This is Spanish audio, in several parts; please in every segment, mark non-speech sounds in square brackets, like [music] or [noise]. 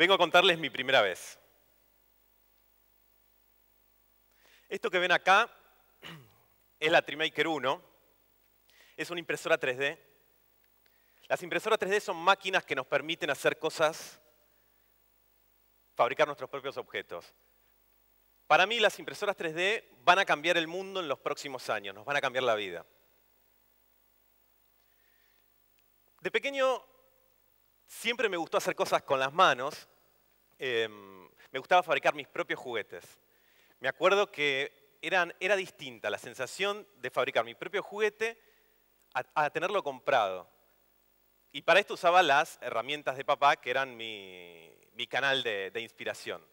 vengo a contarles mi primera vez. Esto que ven acá [clears throat] es la Trimaker 1. Es una impresora 3D. Las impresoras 3D son máquinas que nos permiten hacer cosas, fabricar nuestros propios objetos. Para mí las impresoras 3D van a cambiar el mundo en los próximos años, nos van a cambiar la vida. De pequeño siempre me gustó hacer cosas con las manos. Em, me gustaba fabricar mis propios juguetes. Me acuerdo que era distinta la sensación de fabricar mi propio juguete a, tenerlo comprado. Y para esto usaba las herramientas de papá, que eran mi, canal de, inspiración.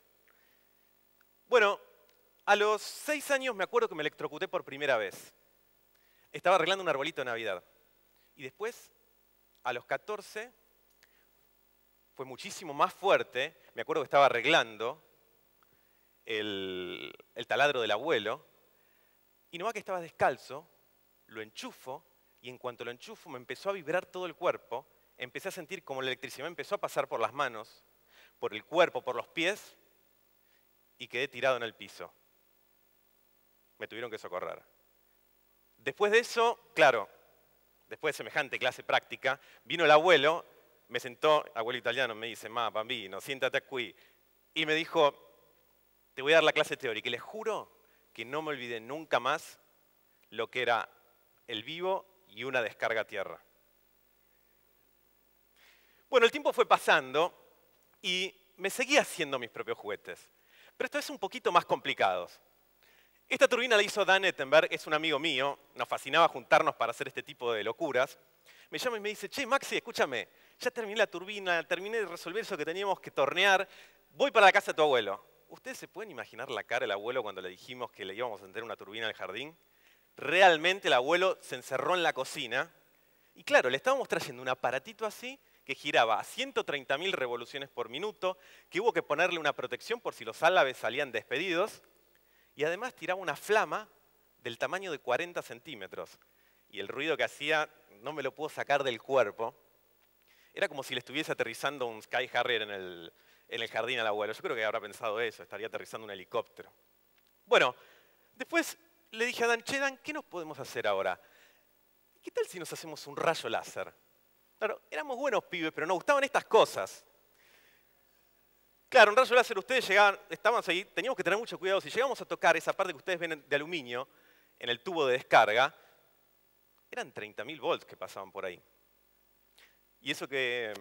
Bueno, a los seis años me acuerdo que me electrocuté por primera vez. Estaba arreglando un arbolito de Navidad. Y después a los 14 fue muchísimo más fuerte. Me acuerdo que estaba arreglando el, taladro del abuelo. Y no va que estaba descalzo, lo enchufo y en cuanto lo enchufo me empezó a vibrar todo el cuerpo. Empecé a sentir como la electricidad empezó a pasar por las manos, por el cuerpo, por los pies y quedé tirado en el piso. Me tuvieron que socorrer. Después de eso, claro, después de semejante clase práctica, vino el abuelo, me sentó, abuelo italiano, me dice, ma, bambino, siéntate aquí. Y me dijo, te voy a dar la clase teórica. Y les juro que no me olvidé nunca más lo que era el vivo y una descarga tierra. Bueno, el tiempo fue pasando y me seguía haciendo mis propios juguetes. Pero esto es un poquito más complicado. Esta turbina la hizo Dan Ettenberg, es un amigo mío, nos fascinaba juntarnos para hacer este tipo de locuras. Me llama y me dice, che, Maxi, escúchame, ya terminé la turbina, terminé de resolver eso que teníamos que tornear, voy para la casa de tu abuelo. ¿Ustedes se pueden imaginar la cara del abuelo cuando le dijimos que le íbamos a tener una turbina al jardín? Realmente el abuelo se encerró en la cocina y claro, le estábamos trayendo un aparatito así que giraba a 130.000 revoluciones por minuto, que hubo que ponerle una protección por si los álabes salían despedidos y además tiraba una flama del tamaño de 40 centímetros. Y el ruido que hacía no me lo puedo sacar del cuerpo. Era como si le estuviese aterrizando un Sky Harrier en el, en el jardín al abuelo. Yo creo que habrá pensado eso, estaría aterrizando un helicóptero. Bueno, después le dije a Dan, che, Dan, ¿qué nos podemos hacer ahora? ¿Qué tal si nos hacemos un rayo láser? Claro, éramos buenos pibes, pero nos gustaban estas cosas. Claro, un rayo láser ustedes llegaban, estábamos ahí, teníamos que tener mucho cuidado. Si llegamos a tocar esa parte que ustedes ven de aluminio en el tubo de descarga, eran 30.000 volts que pasaban por ahí. Y eso que...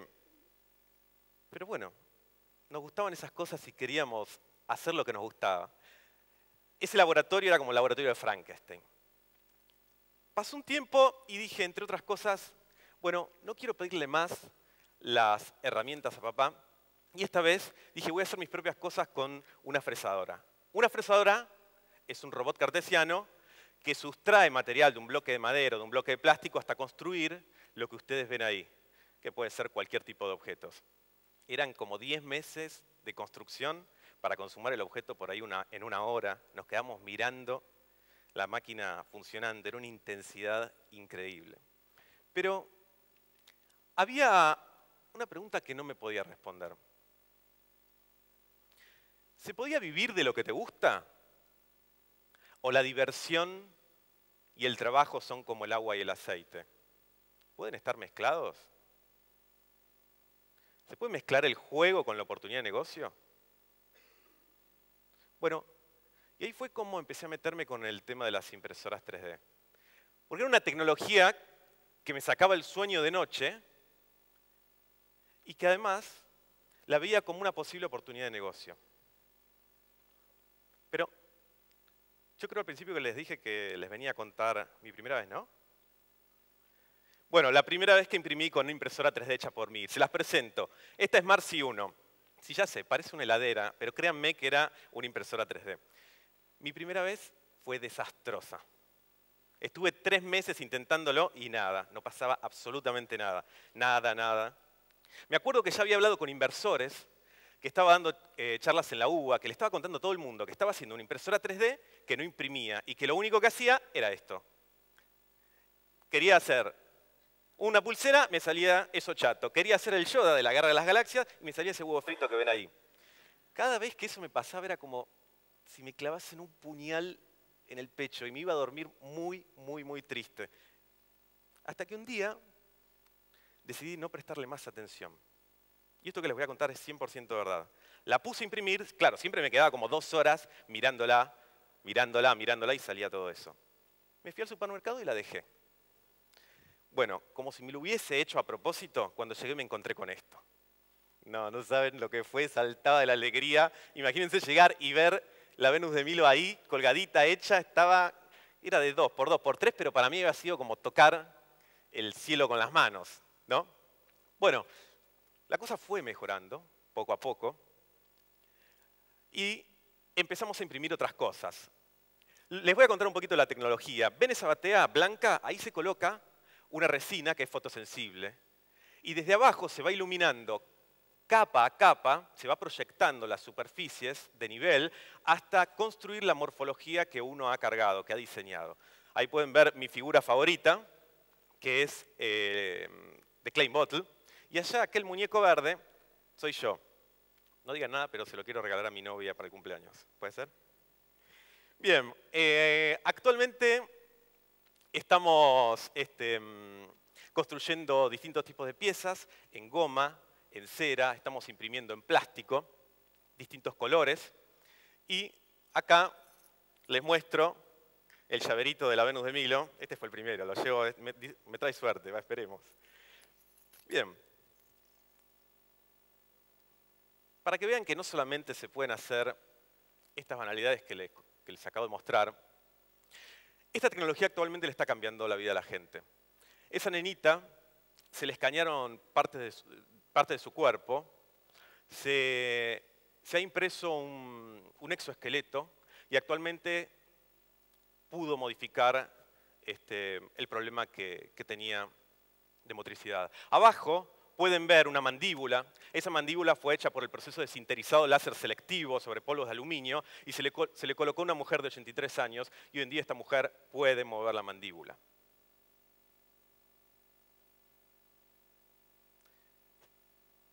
Pero bueno, nos gustaban esas cosas y queríamos hacer lo que nos gustaba. Ese laboratorio era como el laboratorio de Frankenstein. Pasó un tiempo y dije, entre otras cosas, bueno, no quiero pedirle más las herramientas a papá, y esta vez dije, voy a hacer mis propias cosas con una fresadora. Una fresadora es un robot cartesiano que sustrae material de un bloque de madera o de un bloque de plástico hasta construir lo que ustedes ven ahí, que puede ser cualquier tipo de objetos. Eran como 10 meses de construcción para consumar el objeto por ahí en una hora. Nos quedamos mirando la máquina funcionando, era una intensidad increíble. Pero había una pregunta que no me podía responder. ¿Se podía vivir de lo que te gusta? ¿O la diversión y el trabajo son como el agua y el aceite? ¿Pueden estar mezclados? ¿Se puede mezclar el juego con la oportunidad de negocio? Bueno, y ahí fue como empecé a meterme con el tema de las impresoras 3D. Porque era una tecnología que me sacaba el sueño de noche y que además la veía como una posible oportunidad de negocio. Pero yo creo al principio que les dije que les venía a contar mi primera vez, ¿no? Bueno, la primera vez que imprimí con una impresora 3D hecha por mí. Se las presento. Esta es Marcy 1. Sí, ya sé, parece una heladera, pero créanme que era una impresora 3D. Mi primera vez fue desastrosa. Estuve tres meses intentándolo y nada, no pasaba absolutamente nada. Nada, nada. Me acuerdo que ya había hablado con inversores que estaba dando eh, charlas en la UBA, que le estaba contando a todo el mundo que estaba haciendo una impresora 3D que no imprimía y que lo único que hacía era esto. Quería hacer Una pulsera, me salía eso chato. Quería hacer el Yoda de la Guerra de las Galaxias y me salía ese huevo frito que ven ahí. Cada vez que eso me pasaba era como si me clavasen un puñal en el pecho y me iba a dormir muy, muy, muy triste. Hasta que un día decidí no prestarle más atención. Y esto que les voy a contar es 100% verdad. La puse a imprimir, claro, siempre me quedaba como dos horas mirándola, mirándola, mirándola y salía todo eso. Me fui al supermercado y la dejé. Bueno, como si me lo hubiese hecho a propósito, cuando llegué me encontré con esto. No, no saben lo que fue, saltaba de la alegría. Imagínense llegar y ver la Venus de Milo ahí, colgadita, hecha, estaba, era de dos, por dos, por tres, pero para mí había sido como tocar el cielo con las manos, ¿no? Bueno, la cosa fue mejorando, poco a poco, y empezamos a imprimir otras cosas. Les voy a contar un poquito de la tecnología. ¿Ven esa batea blanca? Ahí se coloca una resina que es fotosensible. Y desde abajo se va iluminando capa a capa, se va proyectando las superficies de nivel hasta construir la morfología que uno ha cargado, que ha diseñado. Ahí pueden ver mi figura favorita, que es eh, de Clay Bottle. Y allá aquel muñeco verde soy yo. No digan nada, pero se lo quiero regalar a mi novia para el cumpleaños. ¿Puede ser? Bien, eh, actualmente estamos este, mm, construyendo distintos tipos de piezas en goma, en cera, estamos imprimiendo en plástico, distintos colores. Y acá les muestro el llaverito de la Venus de Milo. Este fue el primero, lo llevo, me, trae suerte, va, esperemos. Bien. Para que vean que no solamente se pueden hacer estas banalidades que les, que les acabo de mostrar, esta tecnología actualmente le está cambiando la vida a la gente. Esa nenita se le escanearon partes de, parte de su cuerpo, se, ha impreso un, exoesqueleto y actualmente pudo modificar este, el problema que, tenía de motricidad. Abajo pueden ver una mandíbula. Esa mandíbula fue hecha por el proceso de sinterizado láser selectivo sobre polvos de aluminio y se le, se le colocó a una mujer de 83 años y hoy en día esta mujer puede mover la mandíbula.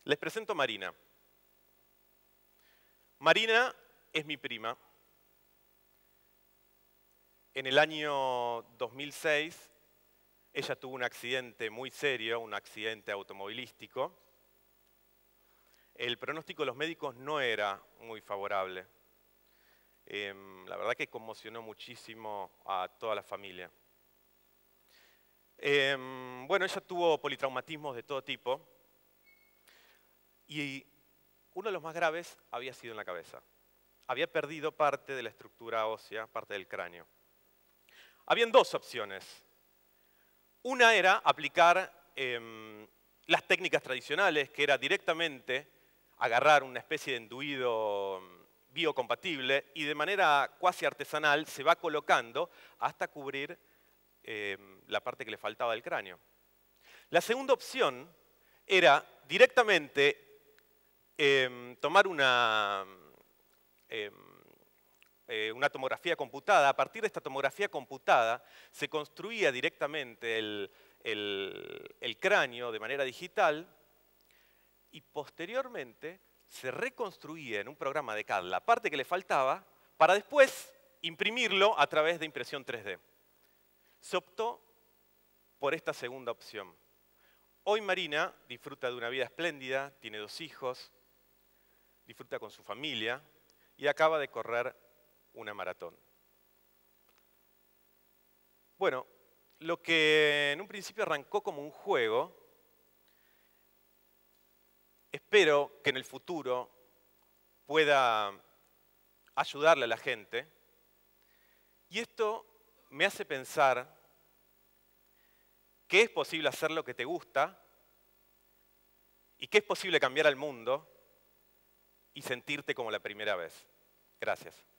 Les presento a Marina. Marina es mi prima. En el año 2006 ella tuvo un accidente muy serio, un accidente automovilístico. El pronóstico de los médicos no era muy favorable. Em, la verdad que conmocionó muchísimo a toda la familia. Em, bueno, ella tuvo politraumatismos de todo tipo y uno de los más graves había sido en la cabeza. Había perdido parte de la estructura ósea, parte del cráneo. Habían dos opciones. Una era aplicar em, las técnicas tradicionales, que era directamente agarrar una especie de enduido em, biocompatible y de manera cuasi artesanal se va colocando hasta cubrir em, la parte que le faltaba del cráneo. La segunda opción era directamente tomar una, eh, una tomografía computada. A partir de esta tomografía computada se construía directamente el, el cráneo de manera digital y posteriormente se reconstruía en un programa de CAD la parte que le faltaba para después imprimirlo a través de impresión 3D. Se optó por esta segunda opción. Hoy Marina disfruta de una vida espléndida, tiene dos hijos, disfruta con su familia y acaba de correr una maratón. Bueno, lo que en un principio arrancó como un juego, espero que en el futuro pueda ayudarle a la gente. Y esto me hace pensar que es posible hacer lo que te gusta y que es posible cambiar al mundo y sentirte como la primera vez. Gracias.